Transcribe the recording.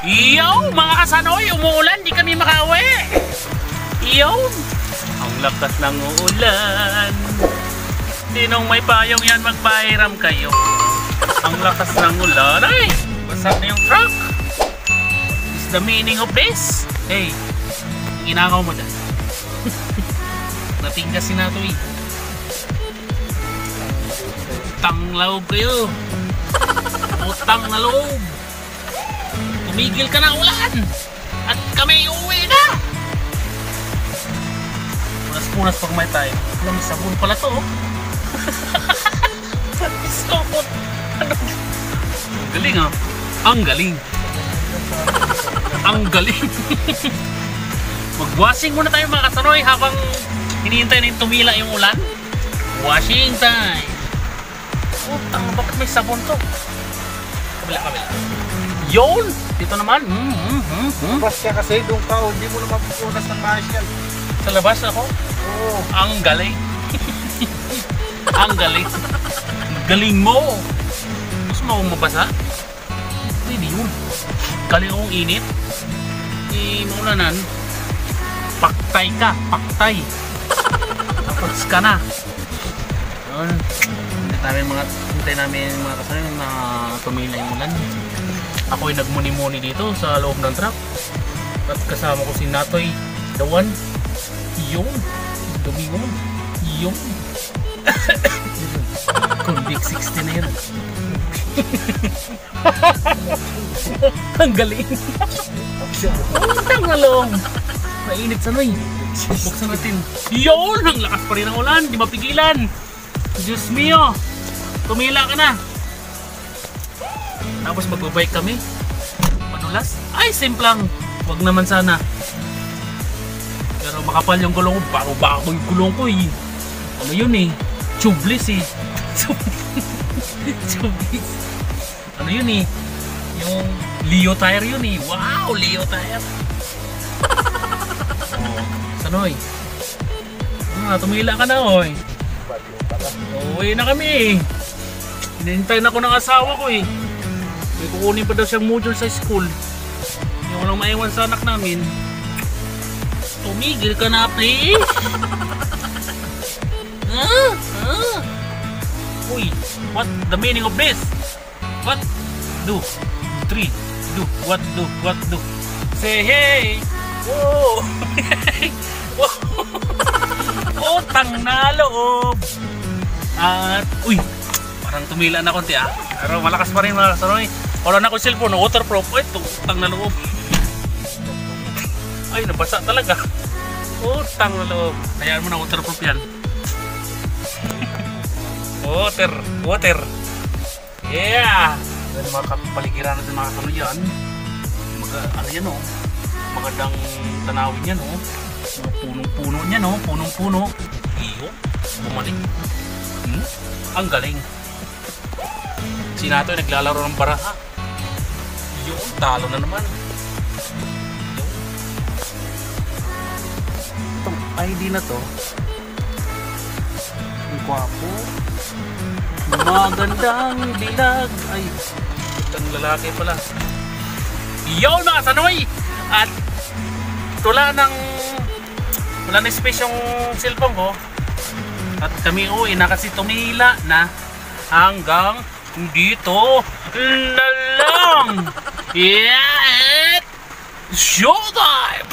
Yo, mga kasanoy, umuulan, di kami makauwi. Yo, ang lakas ng ulan. Sinong may payong yan, magpahiram kayo. Ang lakas ng ulan. Ay, basa na yung truck. Is the meaning of this? Hey, ginagaw mo dyan. Natinggasin na to eh. Utang loob kayo. Utang na loob. Tumigil ka na ulan. At kami uuwi na. Punas-punas pag may time. Alam, sabon pala to. oh. Sabon. Ano? Ang galing ah. Ang galing. Ang galing. Mag-washing muna tayo mga kasanoy habang hinihintay na yung tumila yung ulan. Washing time. Putang, bakit may sabon to? Kabila, kabila. Yun! Dito naman. Mm, mm, mm, mm. Bas ka kasi doon ka, hindi mo naman pupunas ng maayos yan. Sa labas ako. Oo. Ang galing. Ang galing. Galing mo. Gusto mo akong mabasa? Pwede yun. Galing akong init. Eh, maulanan. Paktay ka. Paktay. Tapos ka na. Yun. Hintay namin mga, hintay namin mga kasama na tumila yung ulan. Ako'y nagmuni-muni dito sa loob ng truck. At kasama ko si Natoy, the one. Yung. Dumingon. Yung. Convict 60 na yun. Ang galing. Ang ngalong. Mainit sa noy. Buksan natin. Yun! Ang lakas pa rin ng ulan. Di mapigilan. Diyos mio. Tumila ka na. Tapos magbabike kami. Madulas. Ay, simplang. Wag naman sana. Pero makapal yung gulong ko. Bago-bago yung gulong ko eh. Ano yun eh? Tubeless eh. Tubeless. Ano yun eh? Yung Leo tire yun eh. Wow! Leo tire. oh, sanoy. Ah, tumila ka na oy. Uwi na kami eh. Hinihintay na ako ng asawa ko eh. May kukunin pa daw siyang module sa school. Ko lang maiwan sa anak namin. Tumigil ka na, please. ah, ah. Uy, what the meaning of this? What? Do. Three. Do. What do? What do? Say hey. Whoa. Utang na loob. At, uy, parang tumila na konti ah. Pero malakas pa rin mga kasaroy. Wala na ako cellphone, waterproof. Ay, utang na loob. Ay, nabasa talaga. Utang na loob. Hayaan mo na waterproof yan. water, water. Yeah! Yan mga kapaligiran natin mga kasaroy yan. Mag, ano yan oh. Magandang tanawin yan oh. Mga punong-puno niyan oh. Punong-puno. Iyo. Bumalik. Hmm? Ang galing. Si Nato naglalaro ng baraha. Yun, talo na naman. Itong ID na to. Ang kwapo. Magandang bilag. Ay, itong lalaki pala. Yun mga sanoy! At tula ng wala na space yung cellphone ko at kami uwi na kasi tumila na hanggang dito na lang. Yeah! Showtime!